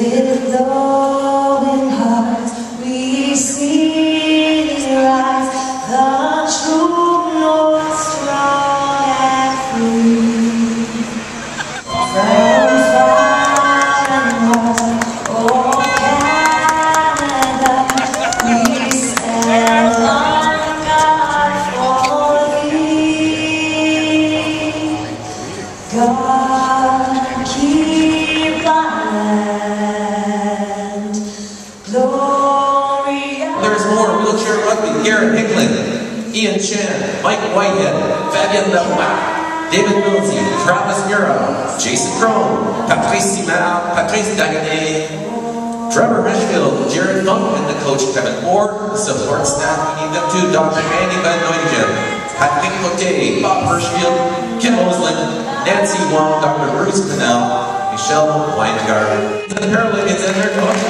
in the. There's more wheelchair rugby. Garett Hickling, Ian Chan, Mike Whitehead, Fabian Lerbach, David Willsie, Travis Murao, Jason Crone, Patrice Simard, Patrice Dagenais, Trevor Hirschfield, Jared Funk, and the coach Kevin Moore. The support staff, we need them too. Dr. Andy Van Neutegem, Patrick Cote, Bob Hirschfield, Kim Oslin, Nancy Wong, Dr. Bruce Cannell, Michelle Weingart. The Paralympians and their coaches.